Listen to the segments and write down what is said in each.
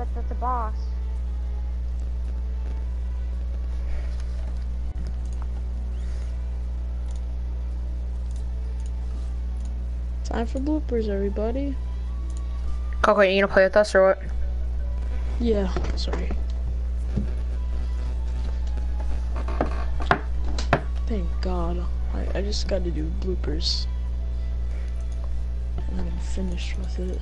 Okay, bet that's a boss. Time for bloopers, everybody. Coco, you gonna play with us or what? Yeah, sorry. Thank God. I, I just got to do bloopers. And I'm finished with it.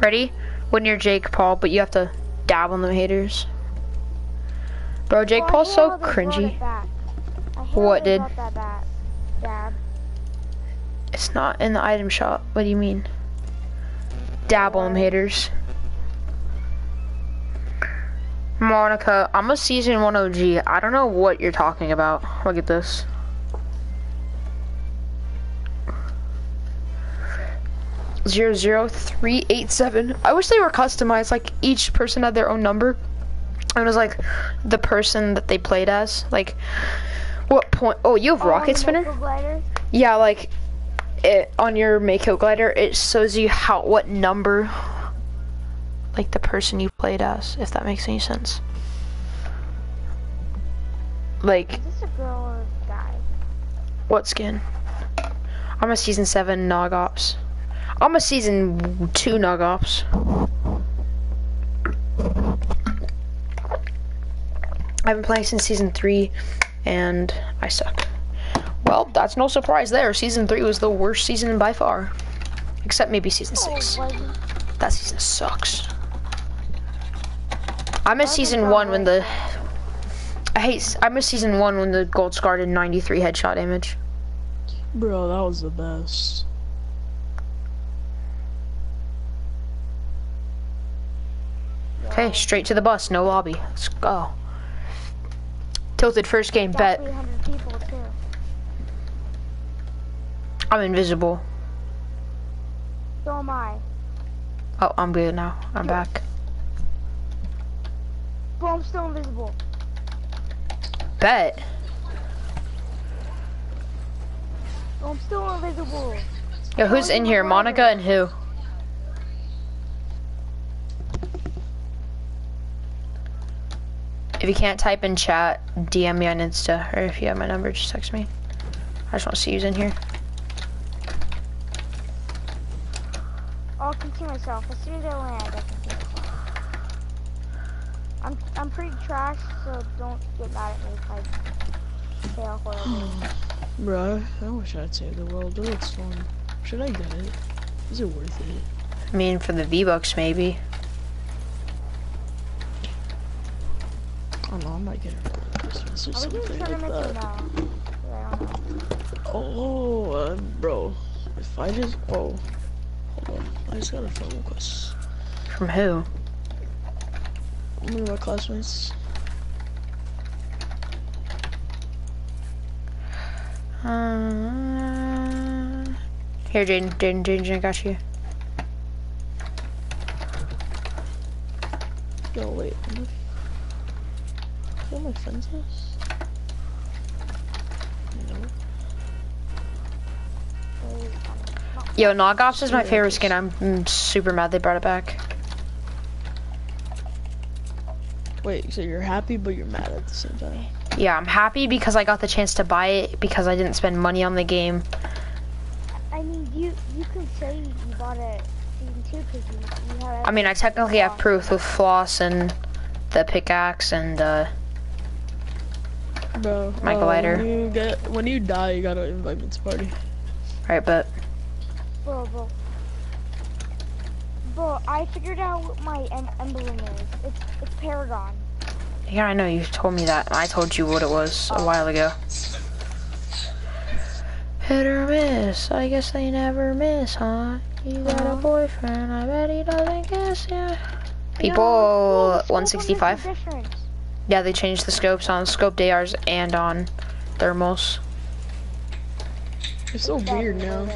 Ready? When you're Jake Paul, but you have to dab on the haters. Bro, Jake Well, Paul's so how they brought cringy. it back. I hate What did? brought that back. Dab. It's not in the item shop. What do you mean? Dab on them haters. Monica, I'm a season 1 OG. I don't know what you're talking about. Look at this. Zero zero three eight seven. I wish they were customized. Like each person had their own number. And it was like the person that they played as. Like what point? Oh, you have Oh, rocket spinner? Yeah, like it on your Mako glider, it shows you how what number, like the person you played as, if that makes any sense. Like Is this a girl or a guy? what skin? I'm a season seven Nog Ops. I'm a season two Nog I've been playing since season three, and I suck. Well, that's no surprise there. Season three was the worst season by far, except maybe season six. Oh. That season sucks. I missed Why season one when the I hate. s- I missed season one when the gold scar did 93 headshot damage. Bro, that was the best. Okay, straight to the bus, no lobby. Let's go. Tilted first game, bet. too. I'm invisible. So am I. Oh, I'm good now. I'm back. But I'm still invisible. Bet. But I'm still invisible. Yo, who's in here? Monica and who? If you can't type in chat, DM me on Insta, or if you have my number, just text me. I just want to see who's in here. I'll continue myself. As soon as I land, I can see myself. I'm I'm pretty trash, so don't get mad at me if I fail horribly. Bro, I wish I'd save the world. It looks fun. Should I get it? Is it worth it? I mean, for the V-Bucks, maybe. I don't know, I might get it for Christmas or something like tournaments or that. no? I don't know. Oh, uh, bro. If I just... Oh. Hold on. I just got a phone request. From who? One of my classmates. Uh, here, Jaden, Jaden, Jaden, Jaden, got you. Yo, wait. What if... My friend's house? No. They, not- Yo, Nog Ops is my favorite skin. I'm, mm, super mad they brought it back. Wait, so you're happy but you're mad at the same time? Yeah, I'm happy because I got the chance to buy it because I didn't spend money on the game. I mean, you you can say you bought it season two because you, you had. I mean, I technically have proof with floss and the pickaxe and uh, Bro, My uh, glider. When you get when you die, you gotta invite me to party. right, but Bro, bro. Bro, I figured out what my em- emblem is. It's it's Paragon. yeah, I know you told me that. I told you what it was a while ago. Hit or miss, I guess they never miss, huh? You got a boyfriend, I bet he doesn't kiss ya. People, no, the scope on this is 165. Different. Yeah, they changed the scopes on scoped ARs and on thermals. It's so weird now.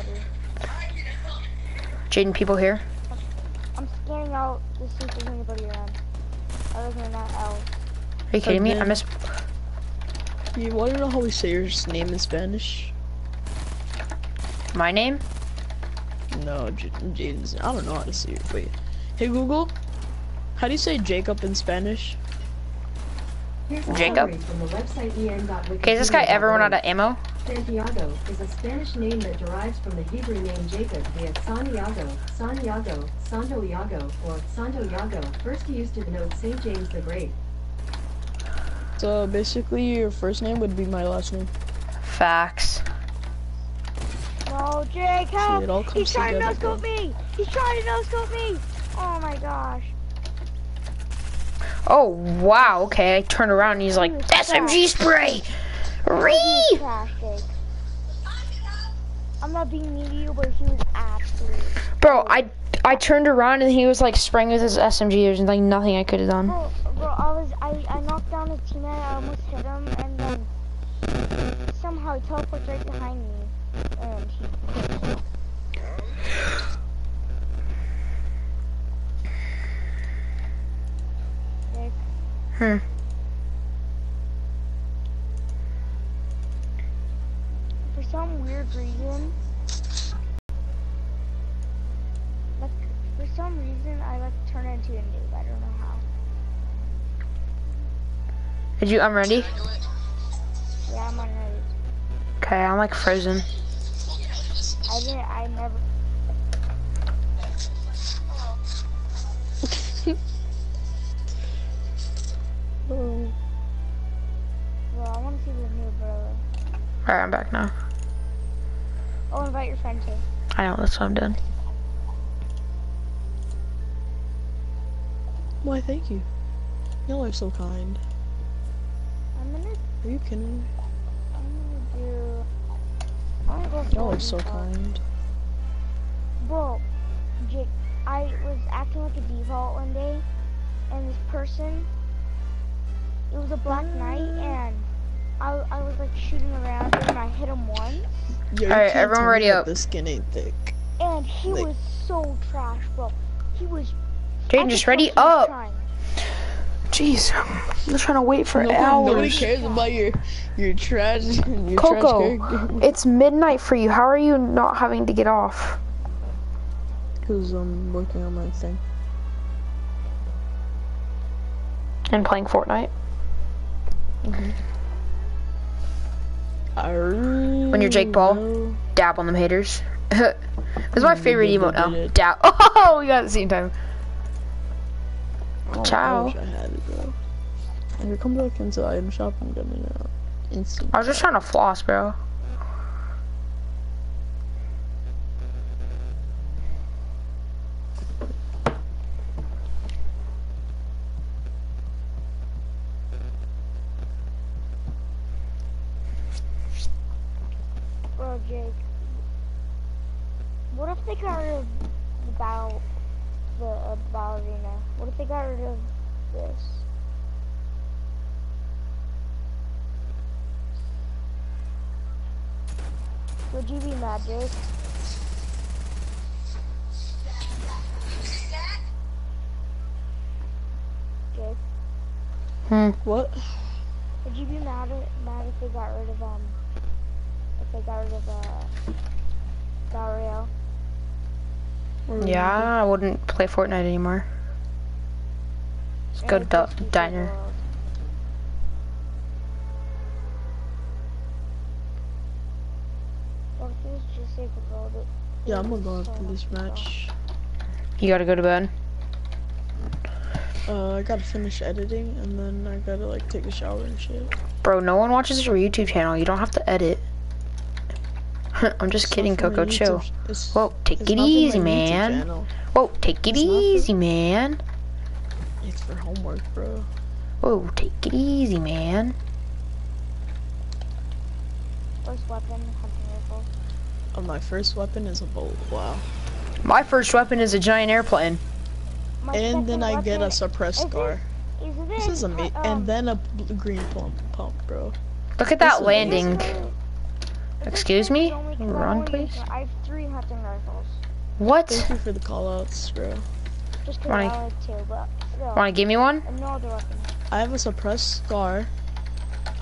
Jaden, people here. I'm scanning out to see if there's anybody around. Other than that, else. Are you kidding me? I then- miss. You wanna know how we say your name in Spanish? My name? No, J- Jaden's. I don't know how to say it. Wait. Hey Google, how do you say Jacob in Spanish? Here's a Jacob. summary from the website en.wikipedia.org. Okay, is this guy ever run out of ammo? Santiago is a Spanish name that derives from the Hebrew name Jacob via Santiago, Santiago, Santo Iago, or Santo Iago, first used to denote St. James the Great. So basically, your first name would be my last name. Facts. No, Jake, help! it all He's trying to together, no-scope me! He's trying to no-scope me! Oh my gosh. Oh wow. Okay, I turned around and he's like, SMG spray. Ree. I'm not being mean to you, but he was absolute. Bro, I I turned around and he was like spraying with his SMG. There's like nothing I could have done. Bro, bro, I was, I, I knocked down his teammate, I almost hit him, and then somehow he teleports right behind me, and he Jake, Hmm. for some weird reason, like, for some reason, I like turn into a noob, I don't know how. Did you? I'm ready. Yeah, I'm on noob. Okay, I'm like frozen. I didn't, I never, Oh. bro, I wanna see the noob, bro. All right, I'm back now. Oh, invite your friend too. I know that's what I'm doing. Why, thank you. Y'all are so kind. I'm gonna, Are you kidding me? I'm gonna do, I'm gonna go Y'all are so kind. Bro, Jake, I was acting like a default one day, and this person, it was a black knight, mm. and I, I was like shooting around and I hit him once, Yo, you Alright, everyone ready up. The skin ain't thick. and he Like- was so trash, bro. He was. I Jaden, could just ready up. trying. Jeez, I'm trying to wait for No, hours. nobody cares about your your trash your Coco, trash it's midnight for you. How are you not having to get off? Cause I'm working on my thing. And playing Fortnite? When you're Jake Paul? Dab on them haters. That's my favorite emote now. Dab. Oh, we got it at the same time. Ciao. I wish I had it, bro. And you come back into the item shop, I'm gonna uh. I was just trying to floss, bro. Bro, Jake. What if they got rid of the battle, the uh, battle arena? What if they got rid of this? Would you be mad, Jake? Jake, Hmm. What? would you be mad mad if they got rid of um if they got rid of uh Dario? Yeah, I wouldn't play Fortnite anymore. Let's go to Peacekeeper diner. World? What if it was just Sacred World? It- Yeah, I'm gonna go so after this match. You gotta go to bed. Uh, I gotta finish editing and then I gotta like take a shower and shit. Bro, no one watches your YouTube channel. You don't have to edit. I'm just It's kidding, not for my Coco. Chill. Whoa, take it not for my easy, YouTube man. Whoa, take it It's not for- easy, man. It's for homework, bro. Whoa, take it easy, man. First weapon, hunting rifle. Oh, my first weapon is a bolt. Wow. My first weapon is a giant airplane. My And then I get a weapon suppressed is scar. Is This this, is amazing. um, And then a green pump, pump, bro. Look at that Listen, landing. Is Excuse me? only 'cause I Run, please. I have three hunting rifles. What? Thank you for the call outs, bro. Just because Wanna- I only have two, but still. Wanna give me one? no other weapons. I have a suppressed scar.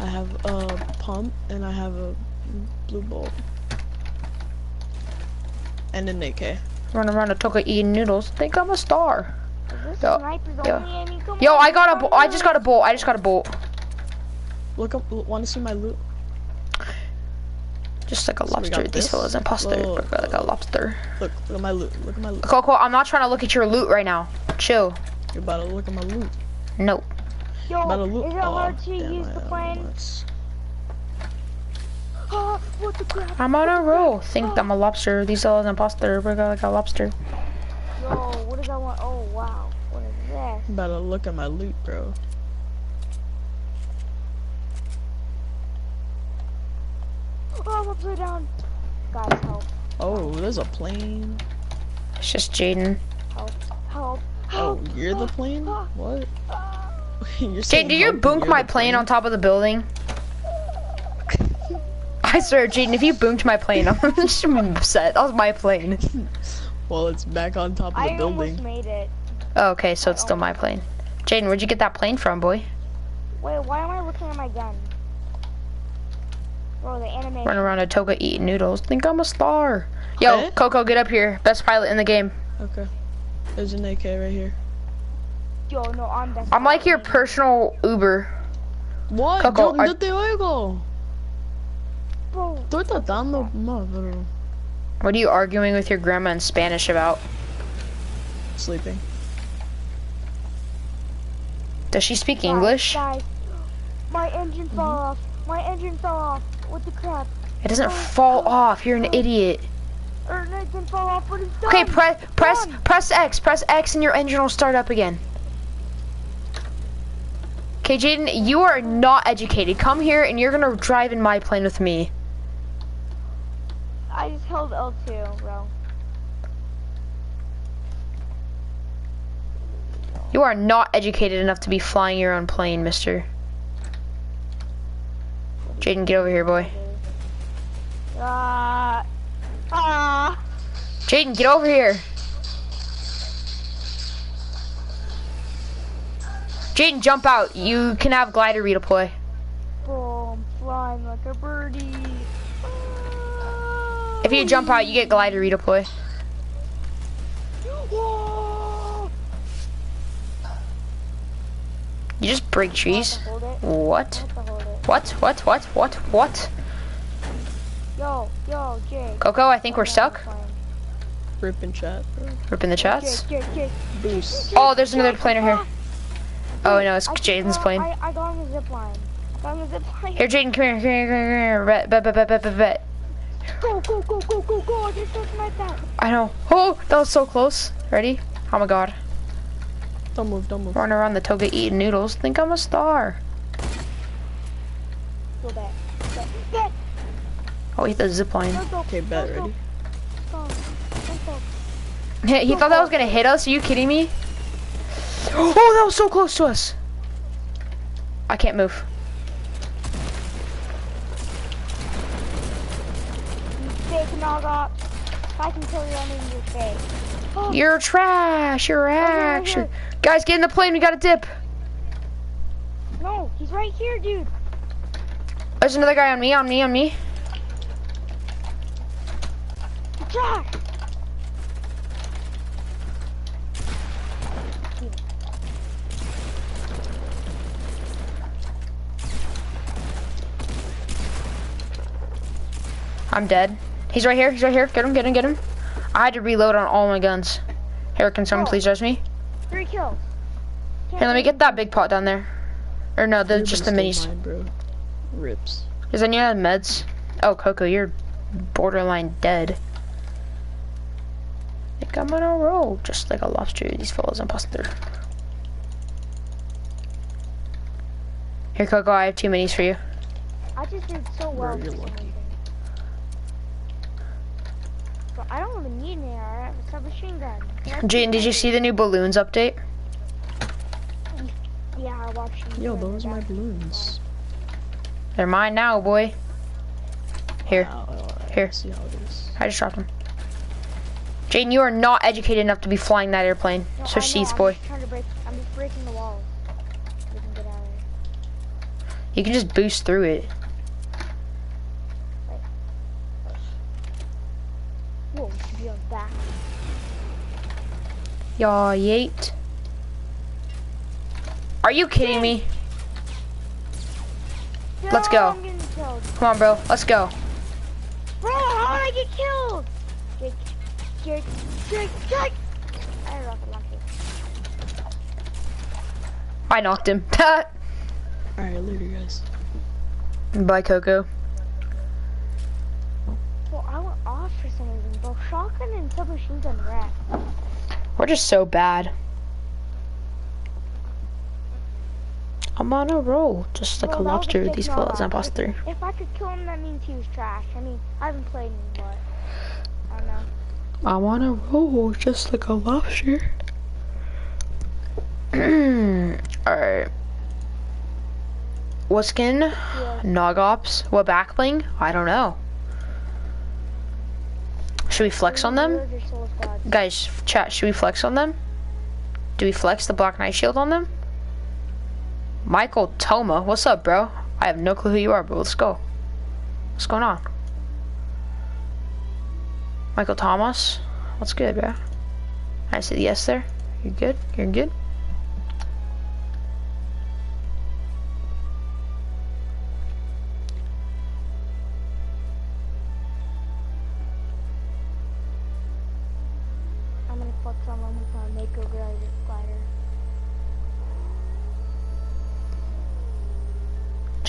I have a pump and I have a blue bolt. And an AK. Run around a toka eating noodles. Think I'm a star. Is this Yo, yo. only aiming? Come Yo, on, I got a. come I just got a on. bolt. I just got a bolt. Look up. Want to see my loot? Just like a So lobster. got These this? fellas imposter. Whoa. Look like a lobster. Look. Look at my loot. Look at my loot. Coco, I'm not trying to look at your loot right now. Chill. You're about to look at my loot. No. Yo, About to loot. is it oh, hard to use the don't plane? Oh, what the crap? I'm on a roll. Think I'm a lobster. These fellas imposter. Look like a lobster. Yo, what does that want? Oh, wow. What is this? I'm about to look at my loot, bro. Oh, I'm upside down. Guys, help, Oh, there's a plane. It's just Jaden. help, help, Oh, you're the plane? What? Ah. you're Jaden, did you help boonk my the plane on top of the building? I swear, Jaden, if you boomed my plane, I'm just gonna be upset. That was my plane. Well, it's back on top of the I almost building. made it. Oh, okay, so it's still my plane. Jaden, where'd you get that plane from, boy? Wait, why am I looking at my gun? Bro, the animation. Run around a toga eating noodles. Think I'm a star. Yo? Coco, get up here. Best pilot in the game. Okay. There's an AK right here. Yo, no, I'm best. I'm like your personal Uber. What? Coco, ¿Dónde are- te oigo? Bro, Estoy tratando, no, pero What are you arguing with your grandma in Spanish about? sleeping. Does she speak guys, English? Guys, my engine fell Mm-hmm. off. My engine fell off. What the crap? It doesn't fall off. You're an idiot. Off. Okay, press press Done. press X. Press X, and your engine will start up again. Okay, Jaden, you are not educated. Come here, and you're gonna drive in my plane with me. I just held L2, bro. You are not educated enough to be flying your own plane, Mister. Jaden, get over here, boy. Ah. ah. Jaden, get over here. Jaden, jump out. You can have glider redeploy. Boom. Flying like a birdie. Ah. If you jump out, you get glider redeploy. Whoa. You just break trees. I have to hold it. What? I have to hold it. What? What? What? What? What? Yo, yo, Jake. Coco, I think we're stuck. Rip in chat, bro. Rip in the chats. Jake, Jake, Jake. Boost. Oh, there's another planer here. Ah! Oh no, it's I- Jaden's plane. I, I got on the zip line. I got on the zip line. Here, Jaden, come here, come here, come here, come here. Bet, bet, bet, bet, bet, bet, bet. Go, go, go, go, go, go. I just touched my back. I know. Oh, that was so close. Ready? Oh my god. Don't move, don't move. Running around the toga eating noodles. Think I'm a star. Go back. Back. Back. Oh, he hit the zip line. Okay, bet, ready? Go. Go. He, he thought that was gonna hit us. Are you kidding me? Oh, that was so close to us. I can't move. You fake Naga. If I can kill you, I mean you're fake. Trash. You're right ash. here. Guys, get in the plane. We gotta dip. no, he's right here, dude. There's another guy on me. On me. On me. Josh. I'm dead. He's right here. He's right here. Get him. Get him. Get him. I had to reload on all my guns. Here, can someone please res me? Three kills. Here, let me get that big pot down there. Or no, the, just the Everybody minis. stay mine, bro. Rips. Is any of meds? Oh, Coco, you're borderline dead. Think I'm on a roll, just like a lobster. These fellows imposter. Here, Coco, I have two minis for you. I just did so well. Bro, you're for some lucky. But I don't even need an AR. I have a submachine gun. Can Jane, did you see the new balloons update? Yeah, I watched you. Yo, those are my that. balloons. They're mine now, boy. Here, oh, Wow, alright, Here. See how it is. I just dropped them. Jane, you are not educated enough to be flying that airplane. No, So I know, seats, I'm boy. Just to break. I'm just breaking the walls. We can get out of here. You can just boost through it. Whoa, we should be on back. Yaw, yeet. Are you kidding me? Let's go. I'm. Come on, bro. Let's go. Bro, how did I get killed? Jake, Jake, Jake, Jake. I had a rocket. I knocked him. Alright, later, guys. Bye, Coco. Well, I went off for some reason. Both shotgun and submachine gun rat. We're just so bad. I'm on a roll, just like Bro, a lobster. fake These fellas rock. imposter. If I could kill him, that means he was trash. I mean, I haven't played him, but I don't know. I'm on a roll, just like a lobster. Alright. What skin? Yeah. Nog Ops? What back bling? I don't know. Should we flex on them? Weird or Soul Squad. Guys, chat, should we flex on them? Do we flex the Black Knight shield on them? Michael Toma, what's up, bro? I have no clue who you are, but let's go. What's going on? Michael Thomas, what's good, bro? I said yes there. You're good? You're good?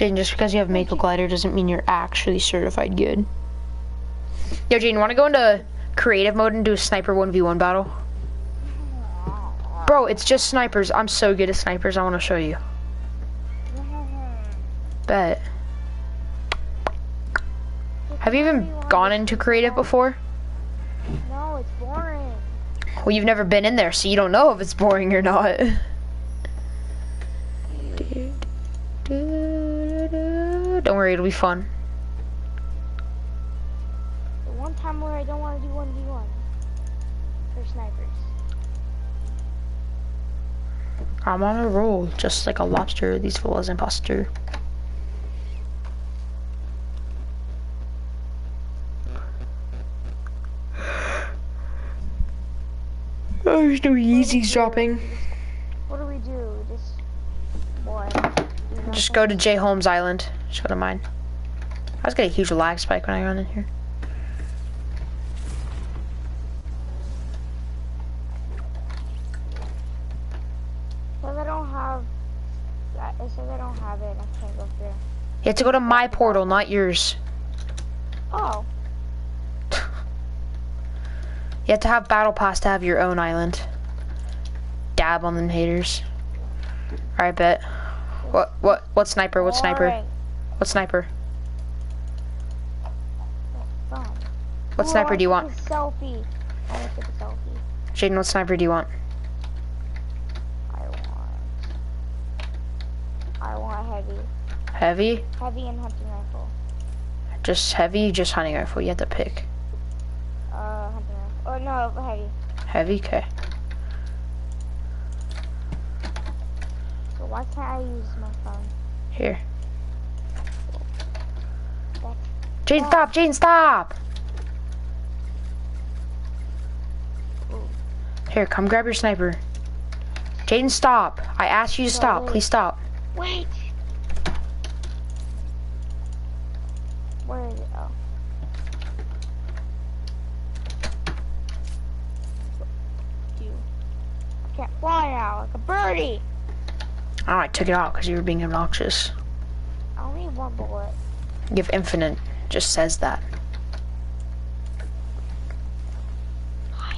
Jaden, just because you have Mako Glider doesn't mean you're actually certified good. Yo, Jaden, want to go into creative mode and do a sniper 1v1 battle? Bro, it's just snipers. I'm so good at snipers, I want to show you. Bet. Have you even gone into creative before? No, it's boring. Well, you've never been in there, so you don't know if it's boring or not. Don't worry, it'll be fun. The one time where I don't want to do 1v1 for snipers. I'm on a roll, just like a lobster. These fellas imposter. Oh, there's no Yeezys dropping. What do we do? Just what? Just go to J Holmes Island. Just go to mine. I was getting a huge lag spike when I run in here. I don't have. I- don't have it. I can't go through. You have to go to my portal, not yours. Oh, You have to have battle pass to have your own island. Dab on them haters. Alright, bet. What what what sniper? What sniper? What sniper? What Ooh, sniper do you want? selfie. I want to take a selfie. Jaden, what sniper do you want? I want. I want heavy. Heavy? Heavy and hunting rifle. Just heavy, just hunting rifle. You have to pick. Uh, hunting rifle. Oh no, heavy. Heavy, okay. So why can't I use my phone? Here. That's Jaden, stop! Jaden, stop! Here, come grab your sniper. Jaden, stop! I asked you to stop. Please stop. Wait. Where is it? Oh. You. I can't fly now like a birdie. Oh, I took it out because you were being obnoxious. I only need one bullet. Give infinite. Just says that.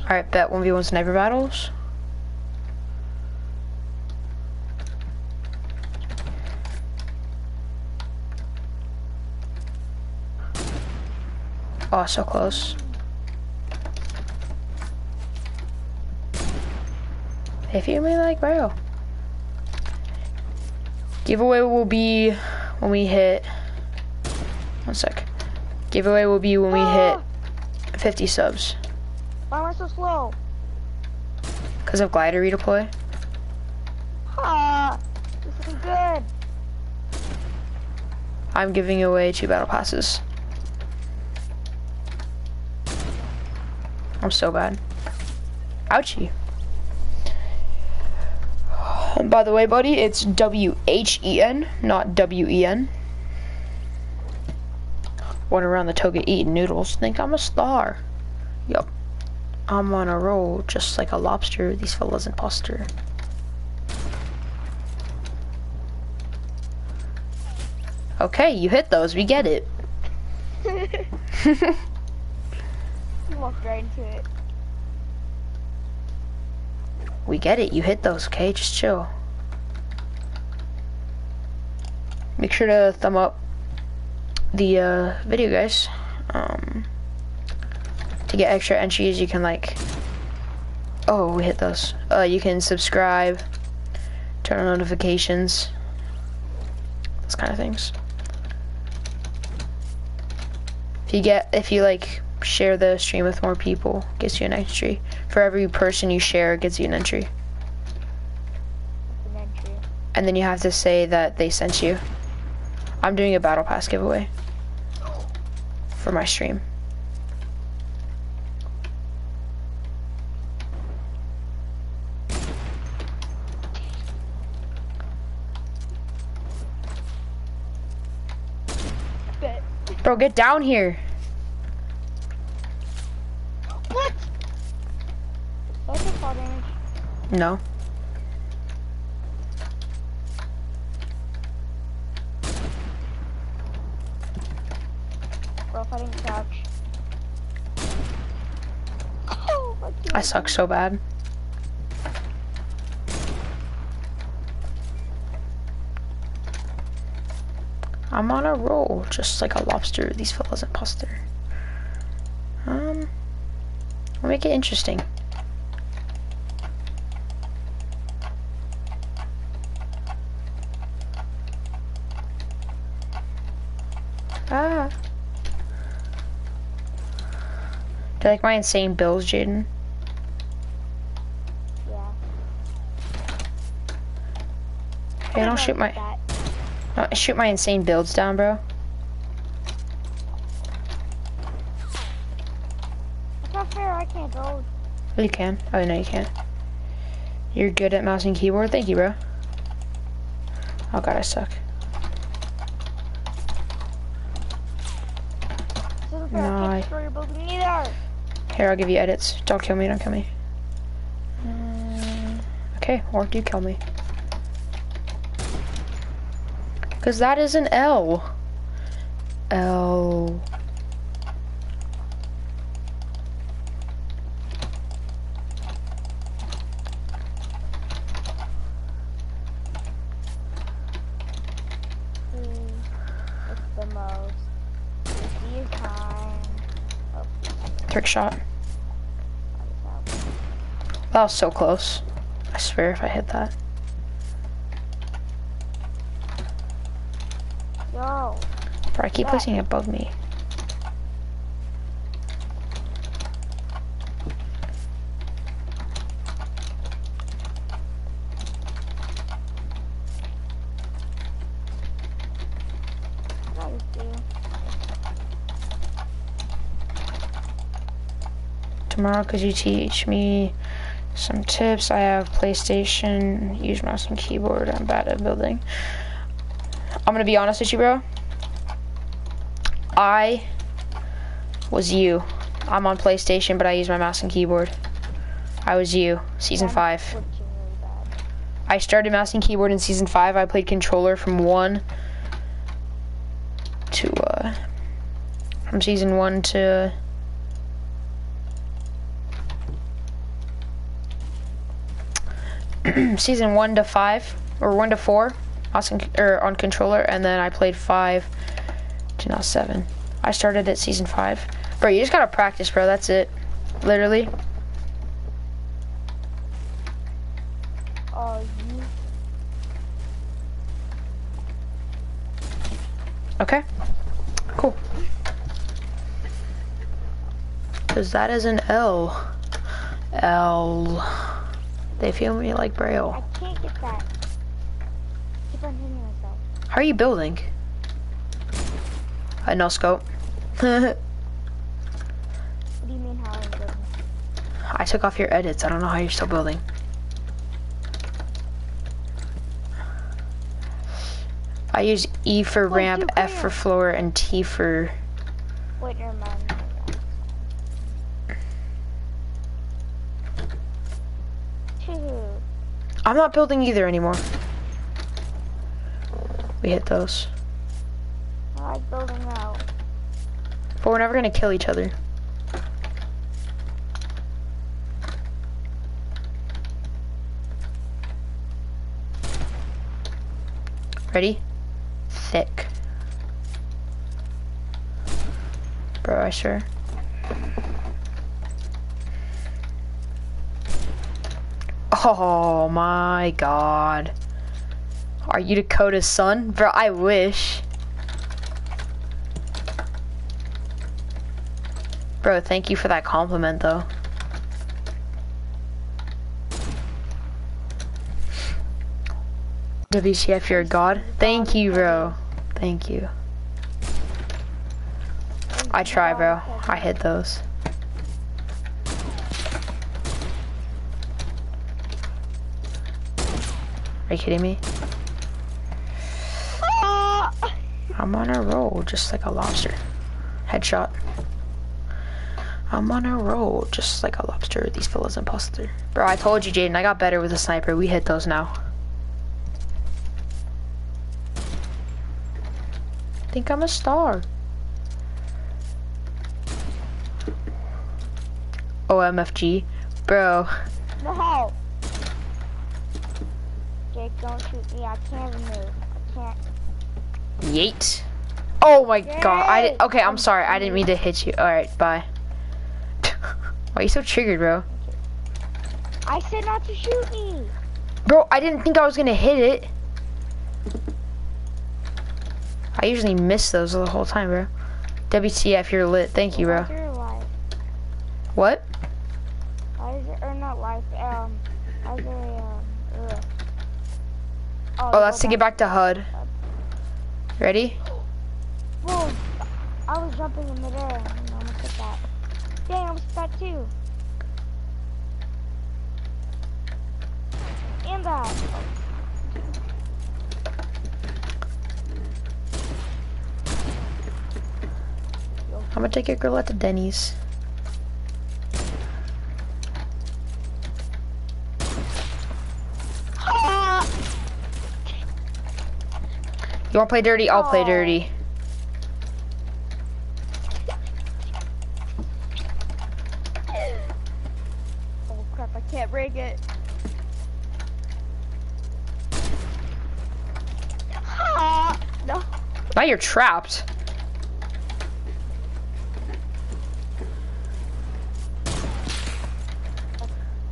Alright, bet 1v1 sniper battles. Oh, so close. If you me like bro. Giveaway will be when we hit One sec. Giveaway will be when we hit Ah, 50 subs. Why am I so slow? Because of glider redeploy. Ah, this isn't good. I'm giving away two battle passes. I'm so bad. Ouchie. And by the way, buddy, it's W H E N, not W E N. Went around the toga eating noodles. Think I'm a star. Yup. I'm on a roll just like a lobster. These fellas imposter. Okay, you hit those. We get it. You walked right into it. We get it. You hit those, okay? Just chill. Make sure to thumb up the uh, video, guys. Um, to get extra entries, you can like. Oh, we hit those. Uh, you can subscribe, turn on notifications, those kind of things. If you get, if you like, share the stream with more people, gets you an entry. For every person you share, it gets you an entry. An entry. and then you have to say that they sent you. I'm doing a battle pass giveaway for my stream. Bro, get down here. What? Did I fall damage? No. Bro, if I didn't crouch. Oh, my I God. Suck so bad. I'm on a roll, just like a lobster. These fellas imposter. Um, we'll make it interesting. Ah. Do you like my insane bills, Jaden? Yeah. Hey, don't shoot my don't shoot my insane builds down, bro. It's not fair, I can't build. Oh, you can. Oh no, you can't. You're good at mouse and keyboard. Thank you, bro. Oh god, I suck. This isn't fair, I No, I- can't destroy your building either. Here, I'll give you edits. Don't kill me. Don't kill me. Mm, okay, or do you kill me. Cause that is an L. L. Trick shot. That was so close. I swear if I hit that. Yo. Bro, I keep placing it above me. What did I just do? tomorrow because you teach me some tips. I have PlayStation, use mouse and keyboard. I'm bad at building. I'm gonna be honest with you, bro. I was you. I'm on PlayStation, but I use my mouse and keyboard. I was you, season five. I started mouse and keyboard in season five. I played controller from one to uh, from season one to season one to five or one to four mouse and, or on controller, and then I played five now seven. I started at season five. Bro, you just gotta practice, bro. That's it. Literally. Oh, you. Okay. cool. Cause that is an L. L. They feel me like I braille. can't get that. Keep on hitting myself. How are you building? I no scope. I What do you mean how I'm building? took off your edits. I don't know how you're still building. I use E for Wait, ramp, F for floor, and T for Wait, never mind. I'm not building either anymore. We hit those. Building out. But we're never gonna kill each other. Ready? Thick. Bro, I sure. Oh my god. Are you Dakotaz's son? Bro, I wish. Bro, thank you for that compliment though. WCF, you're a god. Thank you, bro. Thank you. I try, bro. I hit those. Are you kidding me? Ah! I'm on a roll, just like a lobster. Headshot. I'm on a roll, just like a lobster. These fellas imposter. Bro, I told you, Jaden, I got better with a sniper. We hit those now. Think I'm a star. OMFG. Bro, No! Jake, don't shoot me. I can't even move. I can't. yeet. Oh my god. I okay, I'm sorry. I didn't mean to hit you. Alright, bye. Why are you so triggered, bro? I said not to shoot me! Bro, I didn't think I was gonna hit it. I usually miss those the whole time, bro. WTF, you're lit. Thank you, bro. Why is there life? What? Why is there, or not life, um, there a, um, ugh. Oh, that's to get back to HUD. Ready? Whoa! I was jumping in midair and I almost hit that. Dang, I hit that too. And that. I'm gonna take your girl out to Denny's. Ah! You wanna play dirty? I'll play Oh. dirty. Oh crap, I can't break it. Ah! No. Now you're trapped.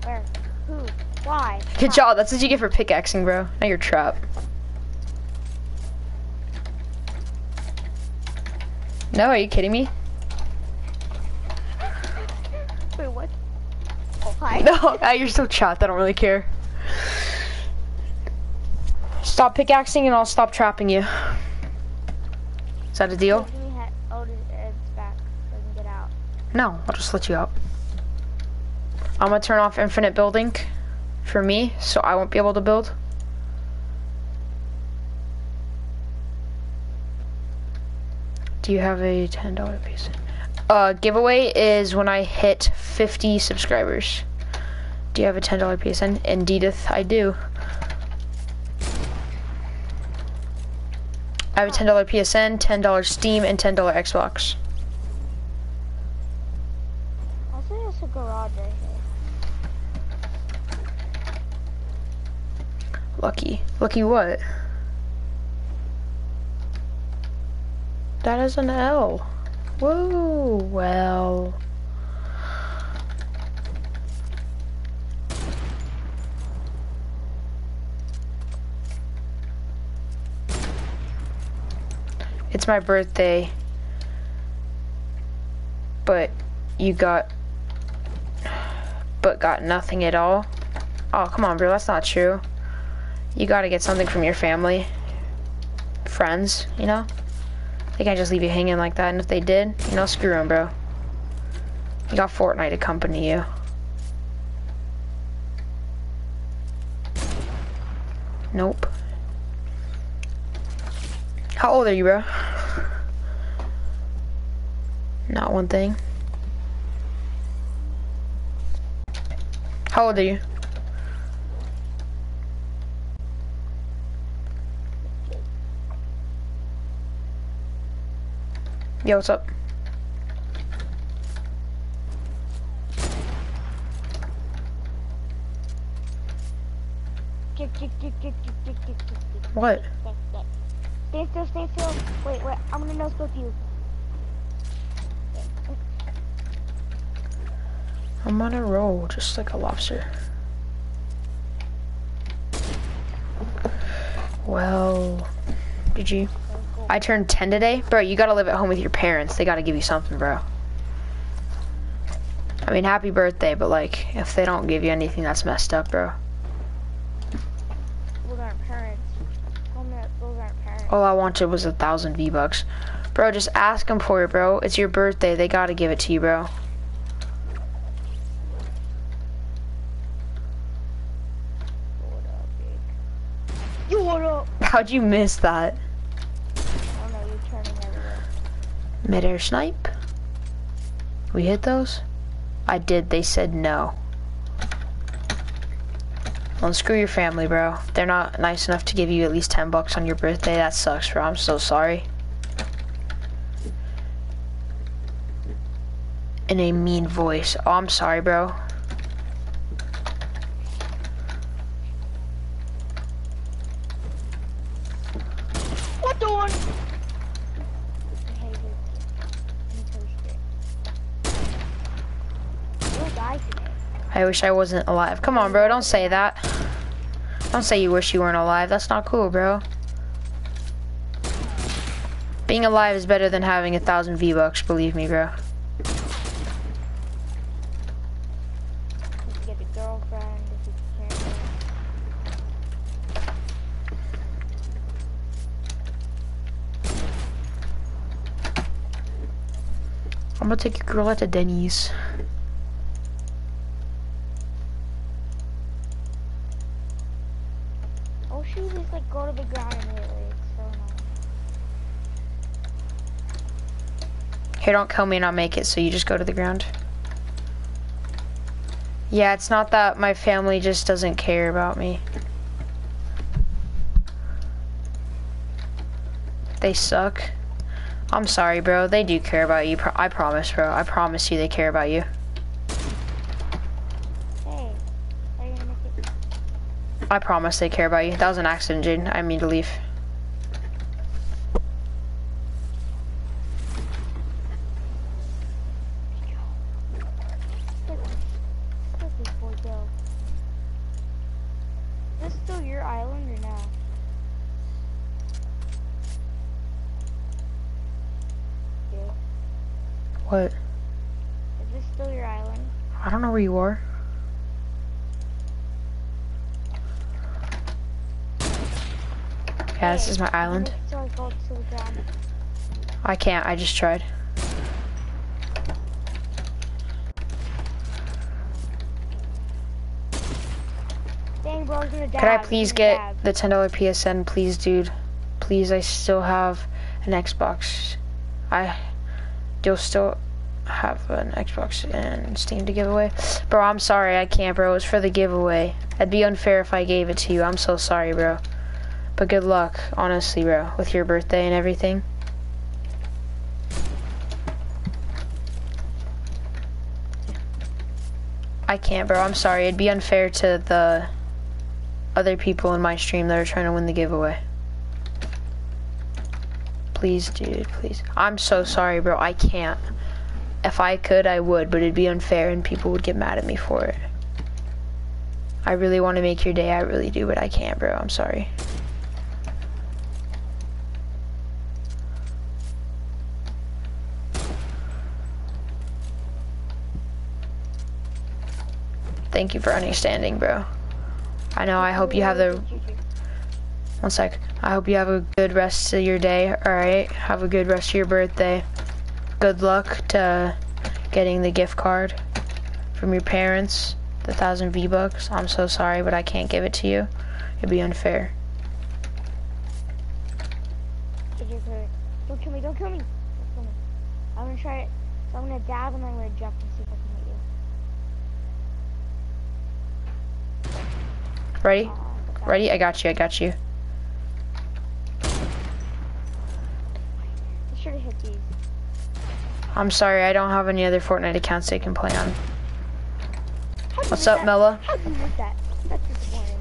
Where? Who? Why? Good job. That's what you get for pickaxing, bro. Now you're trapped. No, are you kidding me? Wait, what? Oh, hi. No, now you're still trapped. I don't really care. Stop pickaxing and I'll stop trapping you. Is that a deal? Give me head. Oh. So I can get out. No, I'll just let you out. I'm gonna turn off infinite building for me, so I won't be able to build. Do you have a $10 piece? Uh, giveaway is when I hit 50 subscribers. Do you have a $10 PSN? Indeedeth, I do. I have a $10 PSN, $10 Steam, and $10 Xbox. I think it's a garage right here. Lucky. Lucky what? That is an L. Whoa, well. It's my birthday. but you got, but got nothing at all. Oh, come on, bro, that's not true. You gotta get something from your family, friends, you know? They can't just leave you hanging like that, and if they did, you know, screw them, bro. You got Fortnite to accompany you. Nope. How old are you, bro? Not one thing. How old are you? Yo, what's up? What? Stay still, stay still. Wait, wait, I'm gonna no scope you. I'm on a roll, just like a lobster. Well, did you? I turned 10 today. Bro, you gotta live at home with your parents. They gotta give you something, bro. I mean, happy birthday, but like, if they don't give you anything, that's messed up, bro. Those aren't parents. Tell me that those aren't parents. All I wanted was a thousand V-Bucks. Bro, just ask them for it, bro. It's your birthday. They gotta give it to you, bro. What up, big? You what up? How'd you miss that? Oh no, you're turning everywhere. Midair snipe? We hit those? I did. They said no. Well, screw your family, bro. They're not nice enough to give you at least 10 bucks on your birthday. That sucks, bro. I'm so sorry. In a mean voice. Oh, I'm sorry, bro. What the one? Hey, dude. I'm toasted. You'll die today. I wish I wasn't alive. Come on, bro. Don't say that. Don't say you wish you weren't alive. That's not cool, bro. Being alive is better than having a thousand V-Bucks, believe me, bro. Get a girlfriend, if you can. I'm gonna take your girl out to Denny's. Oh, she just like go to the ground immediately. It's so annoying. Here, don't kill me and I'll make it, so you just go to the ground. Yeah, it's not that my family just doesn't care about me. They suck. I'm sorry, bro. They do care about you. I promise, bro. I promise you they care about you. Hey, are you gonna? I promise they care about you. That was an accident, Jaden. I mean to leave. Let this, let this boy go. Is this still your island or no? Yeah. What? Is this still your island? I don't know where you are. Yeah, this is my island. I go to the ground. I can't. I just tried. Dang, bro, I was gonna die. Could I please get die. the ten dollar PSN, please, dude? Please, I still have an Xbox. I do still have an Xbox and Steam to give away. Bro, I'm sorry, I can't, bro. It's for the giveaway. It'd be unfair if I gave it to you. I'm so sorry, bro. But good luck, honestly, bro, with your birthday and everything. I can't, bro. I'm sorry. It'd be unfair to the other people in my stream that are trying to win the giveaway. Please, dude, please. I'm so sorry, bro. I can't. If I could, I would, but it'd be unfair and people would get mad at me for it. I really want to make your day. I really do, but I can't, bro. I'm sorry. Thank you for understanding, bro. I know, I hope you have the... One sec. I hope you have a good rest of your day. All right. Have a good rest of your birthday. Good luck to getting the gift card from your parents. The thousand V bucks. I'm so sorry, but I can't give it to you. It'd be unfair. Don't kill me, don't kill me. Don't kill me. I'm gonna try it. So I'm gonna dab and I'm gonna jump and see if I can hit you. Ready? Ready? I got you. I got you. Should have hit these. I'm sorry. I don't have any other Fortnite accounts they can play on. What's up, that? Mella? How'd you miss that? That's disappointing.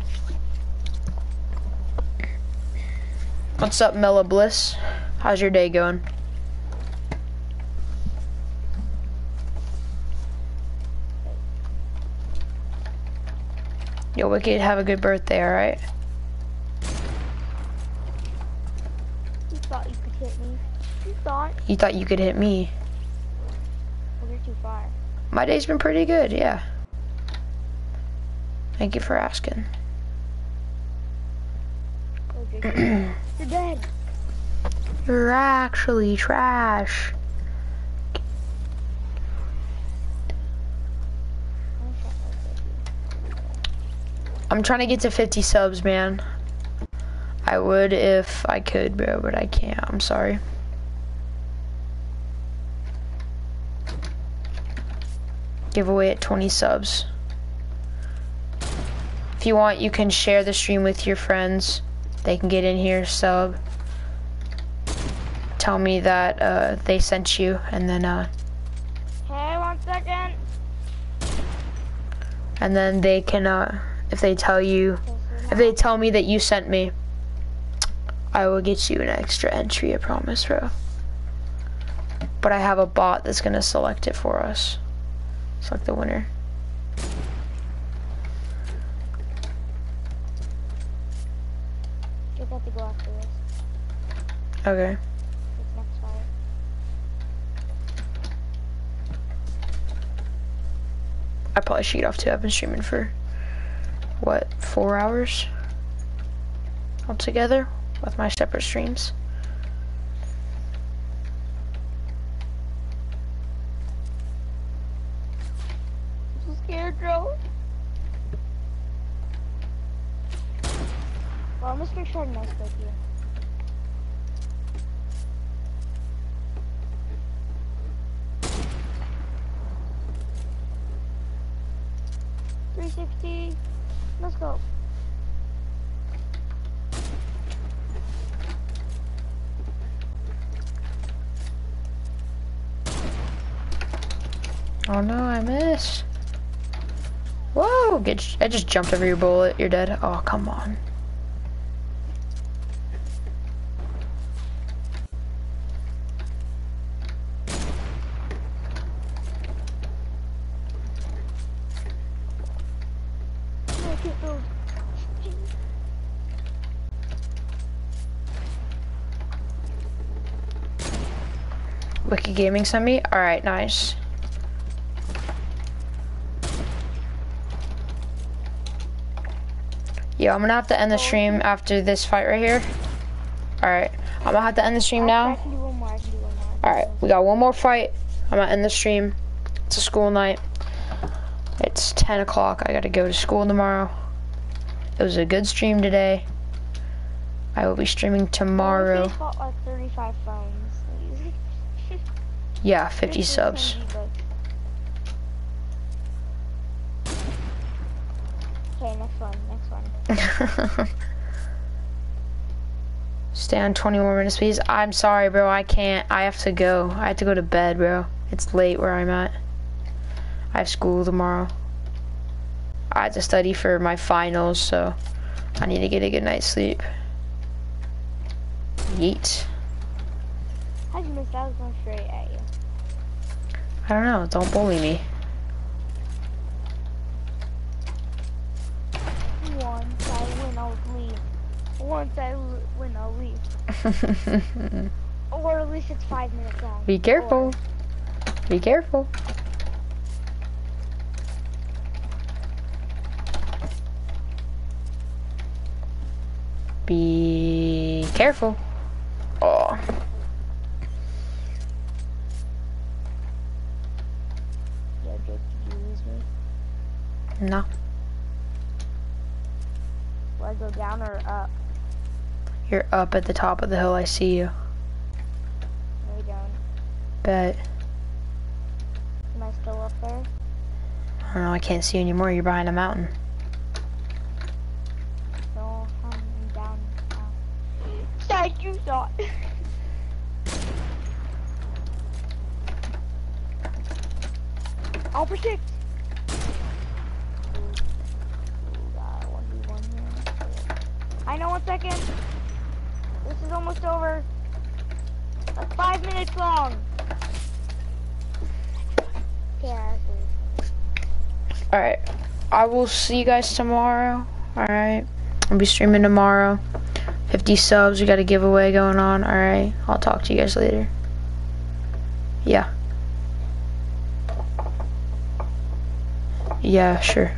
What's up, Mella Bliss? How's your day going? Yo, Wicked, have a good birthday, alright? You thought you could hit me. You thought. You thought you could hit me. Well, you're too far. My day's been pretty good, yeah. Thank you for asking. You're dead. You're actually trash. I'm shot like that. I'm trying to get to 50 subs, man. I would if I could, bro, but I can't. I'm sorry. Giveaway at 20 subs. If you want, you can share the stream with your friends. They can get in here, sub. Tell me that uh, they sent you, and then uh, Hey, one second. and then they can uh, if they tell you If they tell me that you sent me, I will get you an extra entry, I promise, bro. But I have a bot that's gonna select it for us. Select the winner. just have to go after this. Okay. I probably should get off too. I've been streaming for, what, four hours? Altogether? With my separate streams. I'm so scared, bro. You. Three sixty. Let's go. Oh no, I missed. Whoa! Get, I just jumped over your bullet. You're dead. Oh, come on. No, get those. Wiki Gaming sent me? Alright, nice. Yo, I'm gonna have to end the stream after this fight right here. Alright, I'm gonna have to end the stream now. Alright, we got one more fight. I'm gonna end the stream. It's a school night. It's 10 o'clock. I gotta go to school tomorrow. It was a good stream today. I will be streaming tomorrow. We bought like 35 phones. Yeah, 50 subs. Okay, next one. Next one. Stay on 20 more minutes, please. I'm sorry, bro. I can't. I have to go. I have to go to bed, bro. It's late where I'm at. I have school tomorrow. I have to study for my finals, so I need to get a good night's sleep. Yeet. How'd you miss that? I was going straight at you. I don't know, don't bully me. Once I win, I'll leave. Once I win, I'll leave. or at least it's five minutes long. Be careful. Or... Be careful. Be careful. Me? No. Do I go down or up? You're up at the top of the hill. I see you. No, we don't. Bet. Am I still up there? I don't know. I can't see you anymore. You're behind a mountain. Will see you guys tomorrow. All right. I'll be streaming tomorrow. 50 subs. We got a giveaway going on. All right. I'll talk to you guys later. Yeah. Yeah, sure.